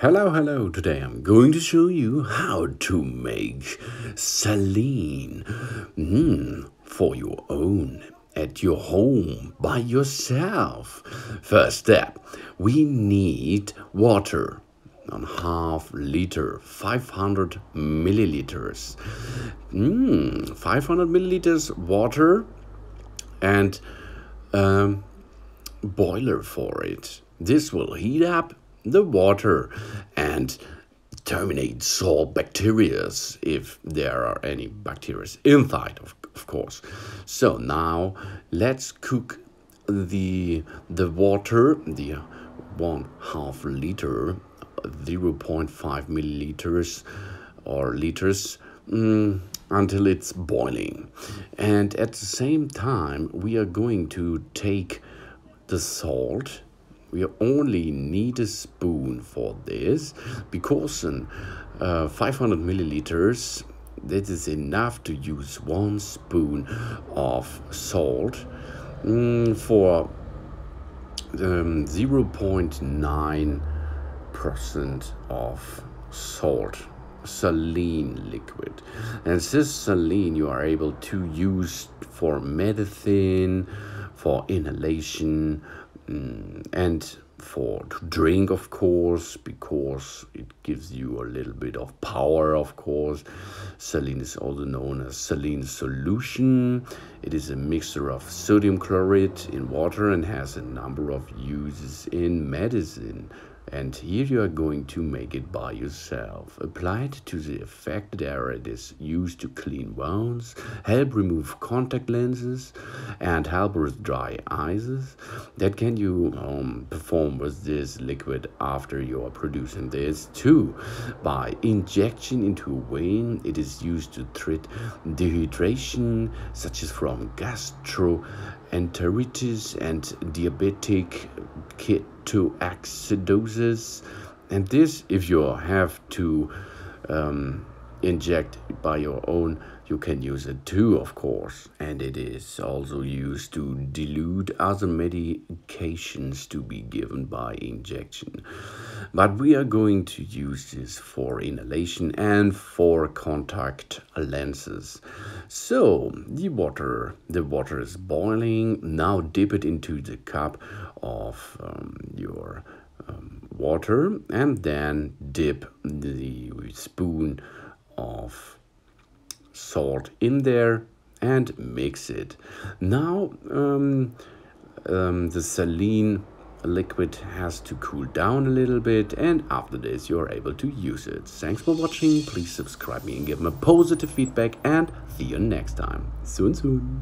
Hello, hello. Today I'm going to show you how to make saline mm, for your own at your home by yourself. First step, we need water on half liter, 500 milliliters. Mm, 500 milliliters water and um, boiler for it. This will heat up the water and terminate all bacteria if there are any bacteria inside of, of course. So now let's cook the the water the one half liter 0.5 milliliters or liters mm, until it's boiling. And at the same time we are going to take the salt we only need a spoon for this because in uh, 500 milliliters that is enough to use one spoon of salt mm, for um, 0.9 percent of salt saline liquid. And this saline you are able to use for medicine for inhalation Mm, and for to drink of course because it gives you a little bit of power of course. Saline is also known as saline solution. It is a mixture of sodium chloride in water and has a number of uses in medicine and here you are going to make it by yourself. Apply it to the affected area. It is used to clean wounds, help remove contact lenses, and help with dry eyes. That can you um, perform with this liquid after you are producing this too. By injection into a vein, it is used to treat dehydration, such as from gastroenteritis and diabetic ketoacidosis. And this, if you have to um, inject by your own, you can use it too, of course. And it is also used to dilute other medications to be given by injection. But we are going to use this for inhalation and for contact lenses. So the water, the water is boiling. Now dip it into the cup of um, your um, water and then dip the spoon of salt in there and mix it. Now um, um, the saline liquid has to cool down a little bit and after this you're able to use it. Thanks for watching, please subscribe me and give me positive feedback and see you next time. Soon soon.